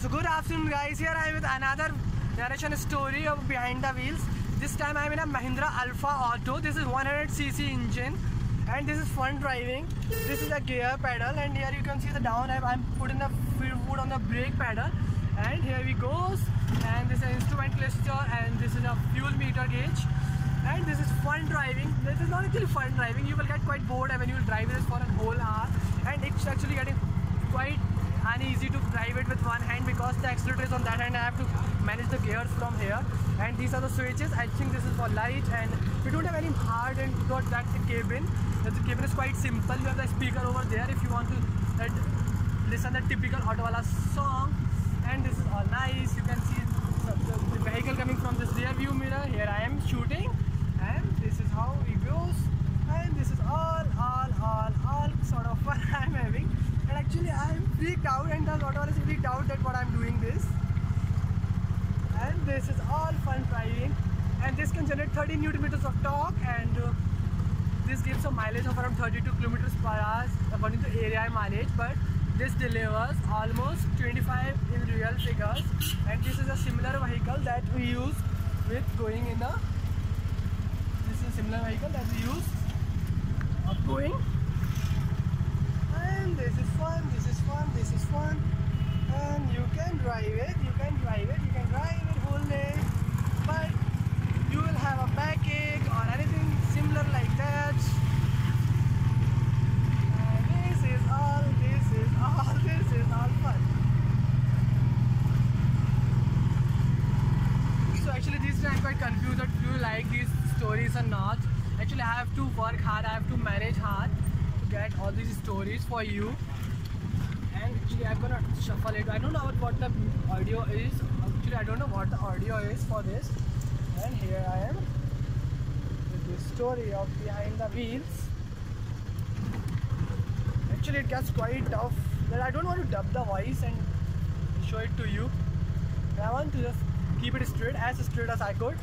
So good afternoon guys, here I am with another narration story of behind the wheels. This time I am in a Mahindra Alfa Auto. This is 100cc engine and this is fun driving. This is a gear pedal and here you can see the down I am putting the foot on the brake pedal and here we goes and this is an instrument cluster and this is a fuel meter gauge and this is fun driving. This is not actually fun driving. You will get quite bored when you will drive this for a whole hour and it's actually getting quite uneasy to drive it with one hand because the accelerator is on that hand. I have to manage the gears from here. And these are the switches. I think this is for light. And we don't have any hard and not that cabin. The cabin is quite simple. You have the speaker over there if you want to uh, listen the typical Autowala song. And this is all nice. You can see the, vehicle coming from this rear view mirror. Here I am shooting. And this is how it goes. And this is all all sort of fun I'm having and actually I'm freaked is freaked out that what I'm doing this. And this is all fun driving. And this can generate 30 newton meters of torque and uh, this gives a mileage of around 32 kilometers per hour according to ARAI mileage. But this delivers almost 25 in real figures. And this is a similar vehicle that we use with going in a this is a similar vehicle that we use of going. And this is fun this is fun this is fun and you can drive it you can drive it you can drive it whole day but you will have a backache or anything similar like that and this is all this is all this is all fun so actually this day I'm quite confused that do you like these stories or not. Actually I have to work hard I have to manage hard to get all these stories for you. And actually I'm gonna shuffle it. I don't know what the audio is. Actually I don't know what the audio is for this. And here I am with the story of behind the wheels. Actually it gets quite tough. But I don't want to dub the voice and show it to you. I want to just keep it straight as straight as I could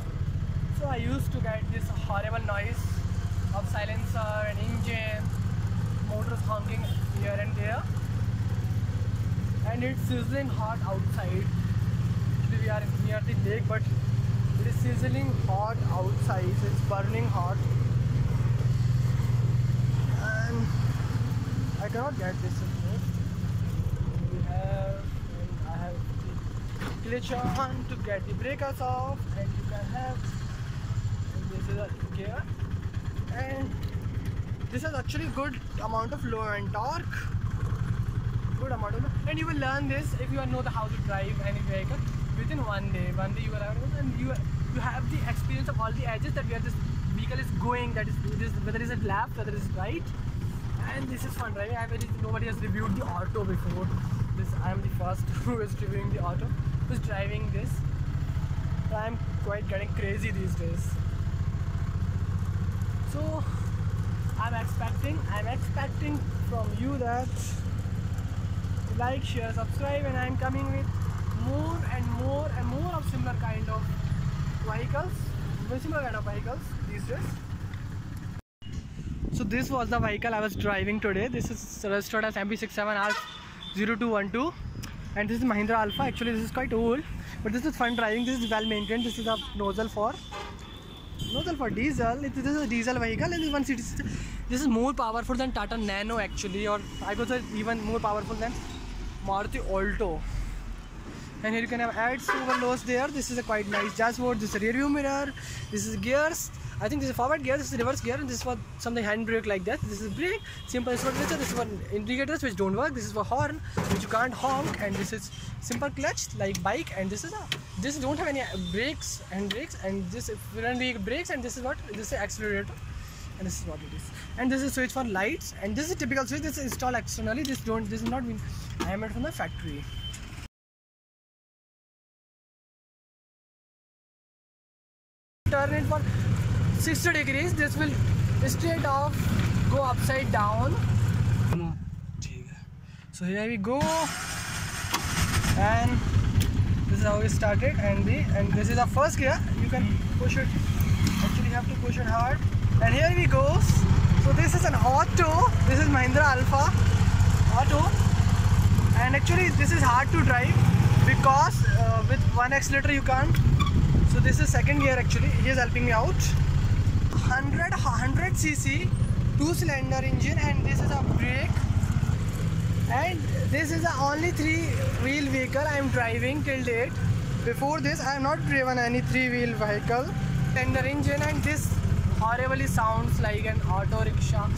so I used to get this horrible noise of silencer and engine motors honking here and there. And it's sizzling hot outside. Actually we are near the lake but it is sizzling hot outside. It's burning hot. And I cannot get this removed we have I have the glitch on to get the breakers off and you can have is and this is actually good amount of low end torque. Good amount of and you will learn this if you know the how to drive any vehicle within one day. One day you will have and you you have the experience of all the edges that where this vehicle is going that is this whether it's left whether it's right. And this is fun driving I really nobody has reviewed the auto before. This I am the first who is reviewing the auto who's driving this. I'm quite getting crazy these days so I'm expecting I'm expecting from you that like share subscribe and I'm coming with more and more and more of similar kind of vehicles similar kind of vehicles these days. So this was the vehicle I was driving today. This is registered as MP67R0212 and this is Mahindra Alfa. Actually this is quite old but this is fun driving. This is well maintained this is a nozzle for nozzle for diesel. It, this is a diesel vehicle and one seat this is more powerful than Tata Nano actually or I could say even more powerful than Maruti Alto and here you can have adds overloads there this is a quite nice dashboard this is a rear view mirror this is gears I think this is forward gear this is reverse gear and this is for something handbrake like that this is brake simple instrument this is for indicators which don't work this is for horn which you can't honk and this is simple clutch like bike and this is a this don't have any brakes and brakes and this friendly brakes and this is what this is accelerator and this is what it is and this is switch for lights and this is typical switch this is installed externally this don't this is not been hammered from the factory turn it for 60 degrees. This will straight off go upside down. so here we go. And this is how we started and the and this is our first gear. You can push it. Actually you have to push it hard. And here we go. So this is an auto. This is Mahindra Alfa auto. And actually this is hard to drive because uh, with one accelerator you can't so this is second gear actually. He is helping me out. 100 100 cc two cylinder engine and this is a brake. And this is the only three wheel vehicle I am driving till date. Before this I have not driven any three wheel vehicle. The engine and this horribly sounds like an auto rickshaw